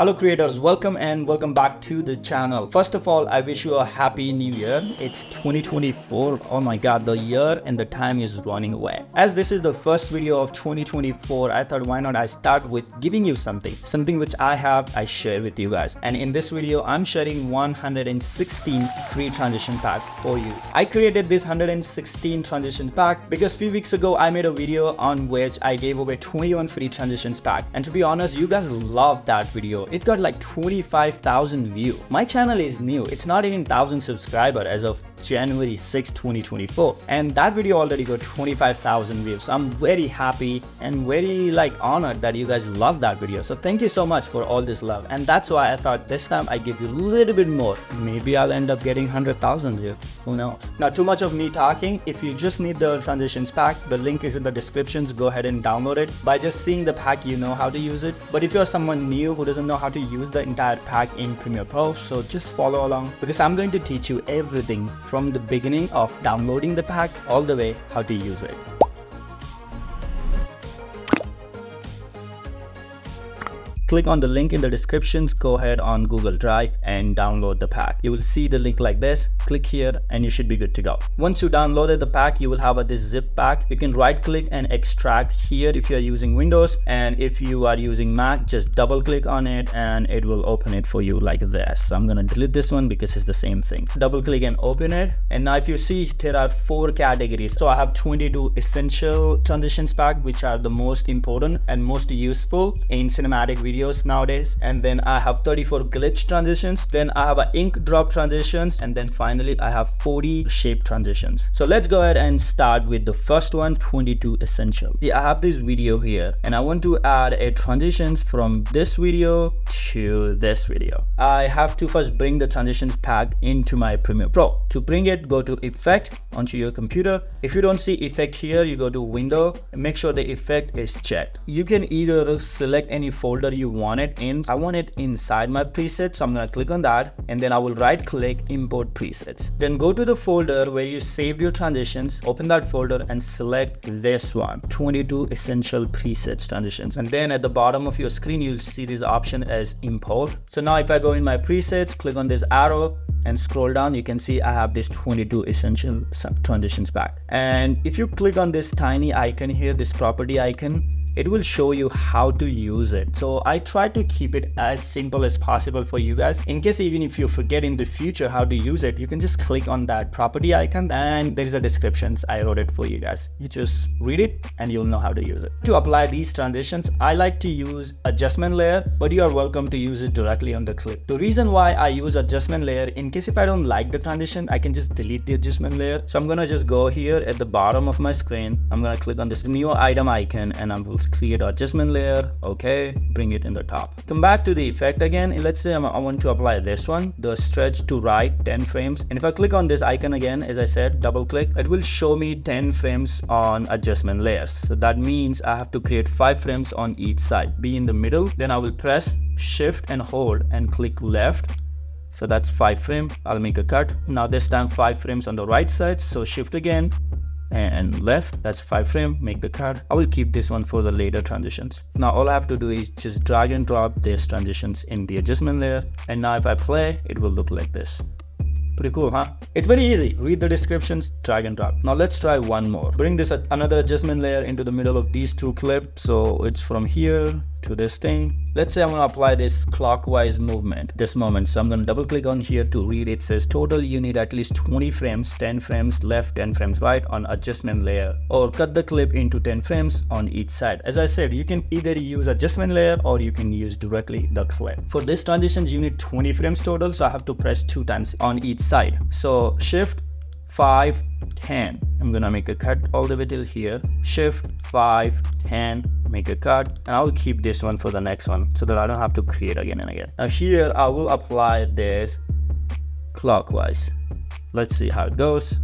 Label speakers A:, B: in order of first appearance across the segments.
A: Hello creators, welcome and welcome back to the channel. First of all, I wish you a happy new year. It's 2024. Oh my god, the year and the time is running away. As this is the first video of 2024, I thought why not I start with giving you something. Something which I have, I share with you guys. And in this video, I'm sharing 116 free transition pack for you. I created this 116 transition pack because few weeks ago, I made a video on which I gave away 21 free transitions pack. And to be honest, you guys loved that video it got like 25,000 views. My channel is new, it's not even 1000 subscriber as of January 6, 2024. And that video already got 25,000 views. I'm very happy and very like honored that you guys love that video. So thank you so much for all this love. And that's why I thought this time I give you a little bit more. Maybe I'll end up getting 100,000 views. Who knows? Now too much of me talking. If you just need the transitions pack, the link is in the descriptions. Go ahead and download it. By just seeing the pack, you know how to use it. But if you're someone new who doesn't know how to use the entire pack in Premiere Pro, so just follow along because I'm going to teach you everything from the beginning of downloading the pack all the way how to use it. Click on the link in the descriptions go ahead on google drive and download the pack. You will see the link like this. Click here and you should be good to go. Once you downloaded the pack you will have a this zip pack. You can right click and extract here if you are using windows. And if you are using mac just double click on it and it will open it for you like this. So i'm gonna delete this one because it's the same thing. Double click and open it. And now if you see there are four categories. So i have 22 essential transitions pack which are the most important and most useful in cinematic video videos nowadays and then I have 34 glitch transitions then I have a ink drop transitions and then finally I have 40 shape transitions. So let's go ahead and start with the first one 22 essential. Yeah, I have this video here and I want to add a transitions from this video to this video. I have to first bring the transitions pack into my Premiere Pro. To bring it go to effect onto your computer. If you don't see effect here you go to window. Make sure the effect is checked. You can either select any folder you want it in. I want it inside my preset. So I'm going to click on that and then I will right click import presets. Then go to the folder where you saved your transitions, open that folder and select this one, 22 essential presets transitions. And then at the bottom of your screen, you'll see this option as import. So now if I go in my presets, click on this arrow, and scroll down you can see I have this 22 essential transitions back and if you click on this tiny icon here this property icon it will show you how to use it. So i try to keep it as simple as possible for you guys. In case even if you forget in the future how to use it you can just click on that property icon and there is a descriptions i wrote it for you guys. You just read it and you'll know how to use it. To apply these transitions i like to use adjustment layer but you are welcome to use it directly on the clip. The reason why i use adjustment layer in case if i don't like the transition i can just delete the adjustment layer. So i'm gonna just go here at the bottom of my screen. I'm gonna click on this new item icon and i will create adjustment layer okay bring it in the top. Come back to the effect again let's say i want to apply this one the stretch to right 10 frames. And if i click on this icon again as i said double click it will show me 10 frames on adjustment layers. So that means i have to create five frames on each side. Be in the middle then i will press shift and hold and click left. So that's five frame. I'll make a cut. Now this time five frames on the right side so shift again and left that's five frame make the cut i will keep this one for the later transitions. Now all i have to do is just drag and drop these transitions in the adjustment layer and now if i play it will look like this. Pretty cool huh? It's very easy. Read the descriptions drag and drop. Now let's try one more. Bring this another adjustment layer into the middle of these two clips. So it's from here to this thing. Let's say I'm going to apply this clockwise movement this moment. So I'm going to double click on here to read. It says total you need at least 20 frames, 10 frames left, 10 frames right on adjustment layer or cut the clip into 10 frames on each side. As I said, you can either use adjustment layer or you can use directly the clip. For this transitions, you need 20 frames total. So I have to press two times on each side. So shift 5 10 i'm gonna make a cut all the way till here shift 5 10 make a cut and i'll keep this one for the next one so that i don't have to create again and again now here i will apply this clockwise let's see how it goes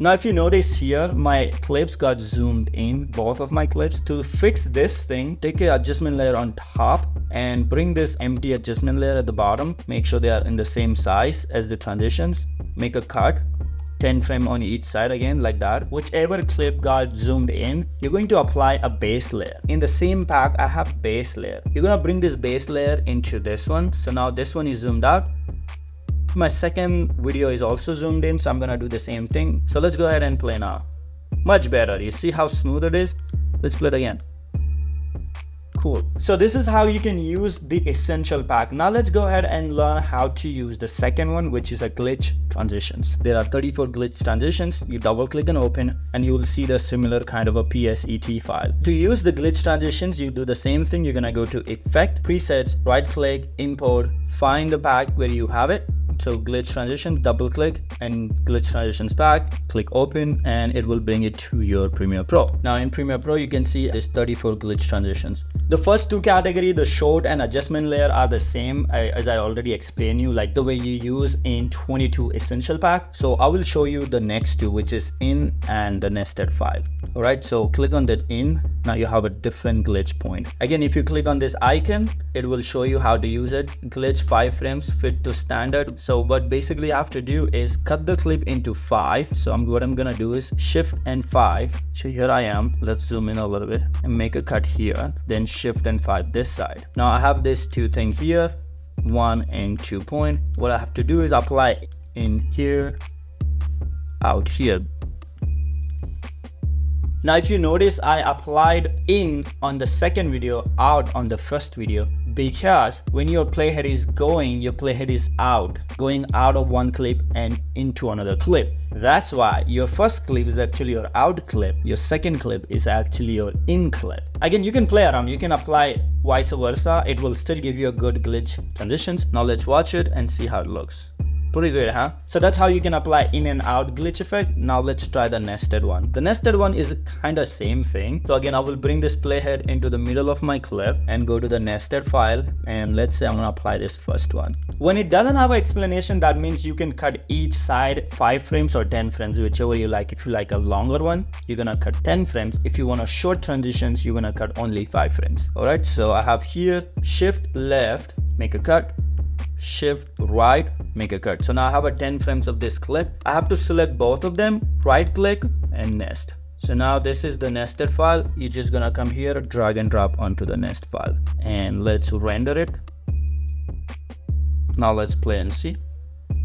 A: now if you notice here, my clips got zoomed in, both of my clips. To fix this thing, take a adjustment layer on top and bring this empty adjustment layer at the bottom. Make sure they are in the same size as the transitions. Make a cut 10 frame on each side again like that. Whichever clip got zoomed in you're going to apply a base layer. In the same pack i have base layer. You're gonna bring this base layer into this one. So now this one is zoomed out. My second video is also zoomed in so i'm gonna do the same thing. So let's go ahead and play now. Much better. You see how smooth it is? Let's play it again cool. So this is how you can use the essential pack. Now let's go ahead and learn how to use the second one which is a glitch transitions. There are 34 glitch transitions. You double click and open and you will see the similar kind of a pset file. To use the glitch transitions you do the same thing. You're gonna go to effect presets right click import find the pack where you have it so glitch transition double click and glitch transitions pack click open and it will bring it to your premiere pro. Now in premiere pro you can see there's 34 glitch transitions. The first two category the short and adjustment layer are the same as i already explained you like the way you use in 22 essential pack. So i will show you the next two which is in and the nested file. All right so click on that in. Now you have a different glitch point. Again if you click on this icon it will show you how to use it. Glitch five frames fit to standard so what basically I have to do is cut the clip into five. So I'm what I'm gonna do is shift and five. So here I am. Let's zoom in a little bit and make a cut here then shift and five this side. Now I have this two thing here one and two point. What I have to do is apply in here out here now if you notice I applied in on the second video out on the first video because when your playhead is going your playhead is out going out of one clip and into another clip. That's why your first clip is actually your out clip your second clip is actually your in clip. Again you can play around you can apply vice versa it will still give you a good glitch transitions now let's watch it and see how it looks Pretty good, huh? So that's how you can apply in and out glitch effect. Now let's try the nested one. The nested one is kind of same thing. So again, I will bring this playhead into the middle of my clip and go to the nested file. And let's say I'm gonna apply this first one. When it doesn't have an explanation, that means you can cut each side 5 frames or 10 frames, whichever you like. If you like a longer one, you're gonna cut 10 frames. If you want a short transitions, you're gonna cut only 5 frames. Alright, so I have here shift left, make a cut, shift right make a cut. So now i have a 10 frames of this clip. I have to select both of them right click and nest. So now this is the nested file. You're just gonna come here drag and drop onto the nest file. And let's render it. Now let's play and see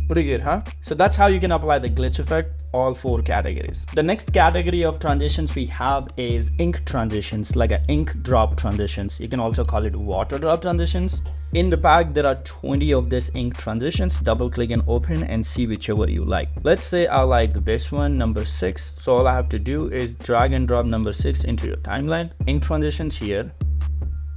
A: pretty good huh so that's how you can apply the glitch effect all four categories. The next category of transitions we have is ink transitions, like a ink drop transitions. You can also call it water drop transitions. In the pack, there are 20 of these ink transitions. Double click and open and see whichever you like. Let's say I like this one, number six. So all I have to do is drag and drop number six into your timeline. Ink transitions here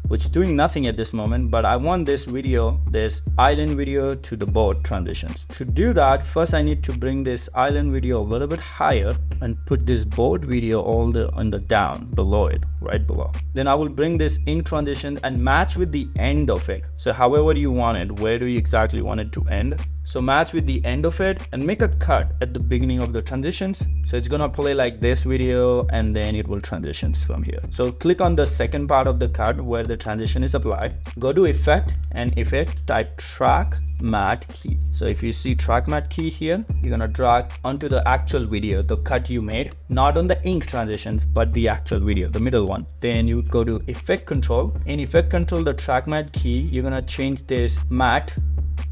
A: which is doing nothing at this moment but I want this video this island video to the boat transitions. To do that first I need to bring this island video a little bit higher and put this boat video all the on the down below it right below then I will bring this in transition and match with the end of it so however you want it where do you exactly want it to end so match with the end of it and make a cut at the beginning of the transitions. So it's gonna play like this video and then it will transitions from here. So click on the second part of the cut where the transition is applied. Go to effect and effect type track matte key. So if you see track matte key here, you're gonna drag onto the actual video, the cut you made, not on the ink transitions, but the actual video, the middle one. Then you go to effect control. In effect control, the track matte key, you're gonna change this matte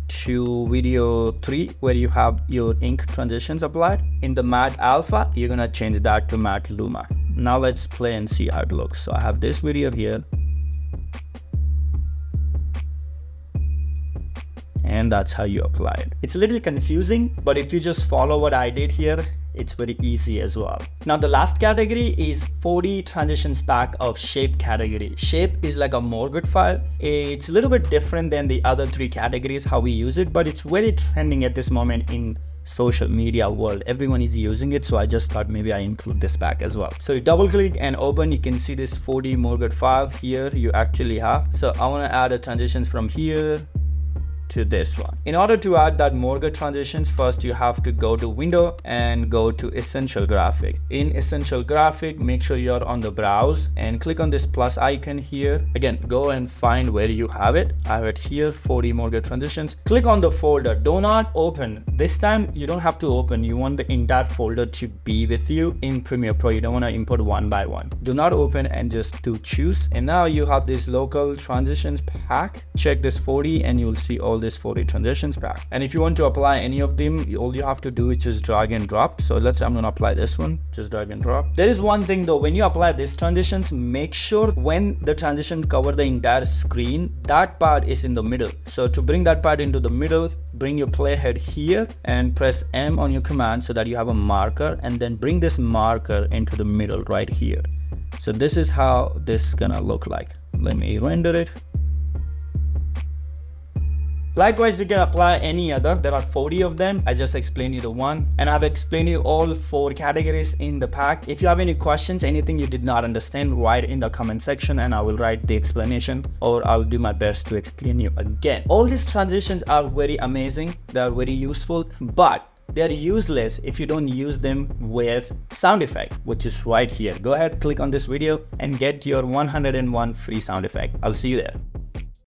A: to video 3 where you have your ink transitions applied. In the matte alpha, you're gonna change that to matte luma. Now let's play and see how it looks. So I have this video here. And that's how you apply it. It's a little confusing, but if you just follow what I did here, it's very easy as well. Now the last category is 40 transitions pack of shape category. Shape is like a MOGRT file. It's a little bit different than the other three categories how we use it, but it's very trending at this moment in social media world everyone is using it so i just thought maybe i include this pack as well so you double click and open you can see this 4d MOGRT file here you actually have so i want to add a transitions from here to this one. In order to add that MOGRT transitions, first you have to go to window and go to essential graphic. In essential graphic, make sure you're on the browse and click on this plus icon here. Again, go and find where you have it. I have it here, 40 MOGRT transitions. Click on the folder. Do not open. This time you don't have to open. You want the entire folder to be with you in Premiere Pro. You don't want to import one by one. Do not open and just do choose. And now you have this local transitions pack. Check this 40 and you will see all this 40 transitions pack. And if you want to apply any of them, all you have to do is just drag and drop. So let's say I'm gonna apply this one. Just drag and drop. There is one thing though, when you apply these transitions, make sure when the transition cover the entire screen, that part is in the middle. So to bring that part into the middle, bring your playhead here and press M on your command so that you have a marker and then bring this marker into the middle right here. So this is how this is gonna look like. Let me render it. Likewise, you can apply any other. There are 40 of them. I just explained you the one and I've explained you all four categories in the pack. If you have any questions, anything you did not understand, write in the comment section and I will write the explanation or I'll do my best to explain you again. All these transitions are very amazing. They are very useful, but they're useless if you don't use them with sound effect, which is right here. Go ahead, click on this video and get your 101 free sound effect. I'll see you there.